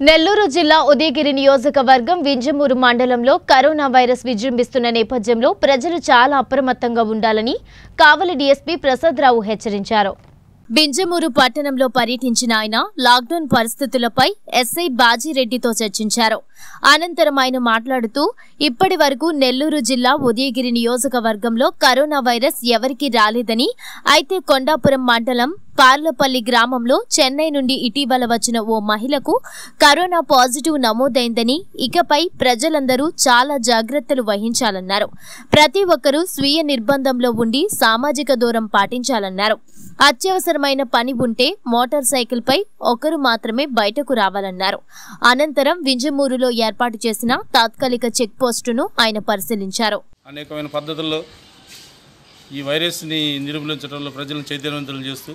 నెల్లూరు జిల్లా ఉదయగిరి నియోజకవర్గం వింజమూరు మండలంలో కరోనా వైరస్ విజృంభిస్తున్న నేపథ్యంలో ప్రజలు చాలా అప్రమత్తంగా ఉండాలని కావలి డీఎస్పీ ప్రసాదరావు హెచ్చరించారు. బింజమూరు పట్టణంలో పర్యటించిన ఆయన లాక్డౌన్ పరిస్థితులపై ఎస్ఐ బాజీరెడ్డితో చర్చించారు. అనంతరం ఆయన మాట్లాడుతూ ఇప్పటి వరకు నెల్లూరు జిల్లా ఉదయగిరి నియోజకవర్గంలో కరోనా వైరస్ ఎవరికీ రాలేదని అయితే కొండాపురం మండలం పార్లపల్లి గ్రామంలో చెన్నై నుండి ఇటీవల వచ్చిన ఓ మహిళకు కరోనా పాజిటివ్ నమోదైందని ఇకపై ప్రజలందరూ చాలా జాగ్రత్తలు వహించాలన్నారు. ప్రతి ఒక్కరూ స్వీయ నిర్బంధంలో ఉండి సామాజిక దూరం పాటించాలన్నారు. అత్యవసరమైన పని ఉంటే మోటార్ సైకిల్పై ఒకరు మాత్రమే బయటకు రావాలన్నారు. అనంతరం వింజమూరులో ఏర్పాటు చేసిన తాత్కాలిక చెక్ పోస్టును ఆయన పరిశీలించారు. అనేకమైన పద్ధతుల్లో ఈ వైరస్ని నిర్మూలించడంలో ప్రజలను చైతన్యవంతులు చేస్తూ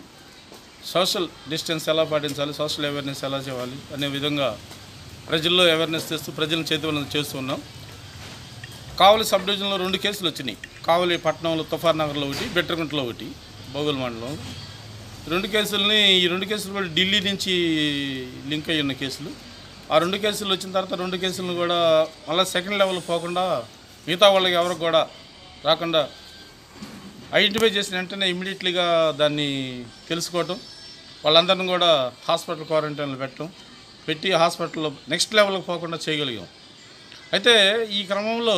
సోషల్ డిస్టెన్స్ ఎలా పాటించాలి సోషల్ అవేర్నెస్ ఎలా చేయాలి అనే విధంగా ప్రజల్లో అవేర్నెస్ తెస్తూ ప్రజలను చైతన్యవంతం చేస్తూ ఉన్నాం. కావలి సబ్ డివిజన్లో రెండు కేసులు వచ్చినాయి. కావలి పట్టణంలో తుఫార్ నగర్లో ఒకటి బెట్టరగుంటలో ఒకటి. బోగుల మండలం. రెండు కేసులని ఈ రెండు కేసులు కూడా ఢిల్లీ నుంచి లింక్ అయ్యి ఉన్న కేసులు. ఆ రెండు కేసులు వచ్చిన తర్వాత రెండు కేసులను కూడా మళ్ళీ సెకండ్ లెవెల్ పోకుండా మిగతా వాళ్ళకి ఎవరికి కూడా రాకుండా ఐడెంటిఫై చేసిన వెంటనే ఇమ్మీడియట్లీగా దాన్ని తెలుసుకోవటం వాళ్ళందరిని కూడా హాస్పిటల్ క్వారంటైన్లో పెట్టడం పెట్టి హాస్పిటల్లో నెక్స్ట్ లెవెల్కి పోకుండా చేయగలిగాం. అయితే ఈ క్రమంలో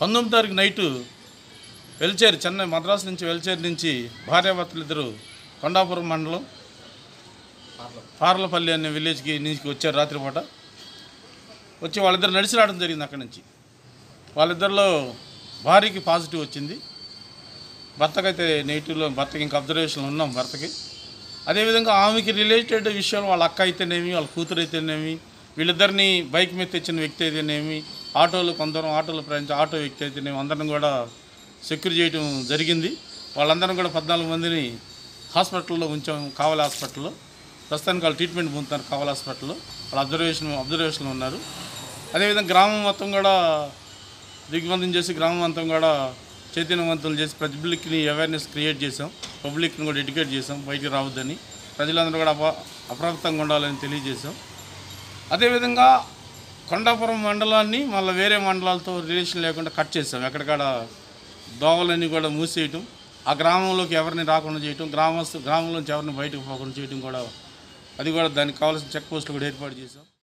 పంతొమ్మిది తారీఖు నైటు వెల్చేరు చెన్నై మద్రాసు నుంచి వెల్చేరు నుంచి భార్యాభర్తలు ఇద్దరు కొండాపురం మండలం పార్లపల్లి అనే విలేజ్కి నుంచి వచ్చారు రాత్రిపూట. వచ్చి వాళ్ళిద్దరు నడిచి రావడం జరిగింది అక్కడి నుంచి. వాళ్ళిద్దరిలో భార్యకి పాజిటివ్ వచ్చింది. భర్తకైతే నెగిటివ్లో భర్తకి ఇంకా అబ్జర్వేషన్ ఉన్నాం భర్తకి. అదేవిధంగా ఆమెకి రిలేటెడ్ విషయాలు వాళ్ళ అక్క అయితేనేమి వాళ్ళ కూతురు అయితేనేమి వీళ్ళిద్దరిని బైక్ మీద తెచ్చిన వ్యక్తి అయితేనేమి ఆటోలు కొందరం ఆటోలు ప్రయాణించే ఆటో వ్యక్తి అయితేనేమి అందరం కూడా సెక్యూర్ చేయడం జరిగింది. వాళ్ళందరం కూడా పద్నాలుగు మందిని హాస్పిటల్లో ఉంచాం కావలి హాస్పిటల్లో. ప్రస్తుతానికి వాళ్ళు ట్రీట్మెంట్ పొందుతారు కావలి హాస్పిటల్లో. వాళ్ళు అబ్జర్వేషన్ అబ్జర్వేషన్లో ఉన్నారు. అదేవిధంగా గ్రామం మొత్తం కూడా దిగ్బంధం చేసి గ్రామం మొత్తం కూడా చైతన్యవంతులు చేసి పబ్లిక్ని అవేర్నెస్ క్రియేట్ చేసాం పబ్లిక్ని కూడా ఎడ్యుకేట్ చేసాం బయటికి రావద్దని ప్రజలందరూ కూడా అప అప్రమత్తంగా ఉండాలని తెలియజేశాం. అదేవిధంగా కొండాపురం మండలాన్ని మళ్ళీ వేరే మండలాలతో రిలేషన్ లేకుండా కట్ చేసాం ఎక్కడికాడ దోవలన్నీ కూడా మూసేయటం. ఆ గ్రామంలోకి ఎవరిని రాకుండా చేయటం గ్రామస్తు గ్రామంలోంచి ఎవరిని బయటకు పోకుండా చేయటం కూడా అది కూడా దానికి కావాల్సిన చెక్ పోస్టులు కూడా ఏర్పాటు చేసాం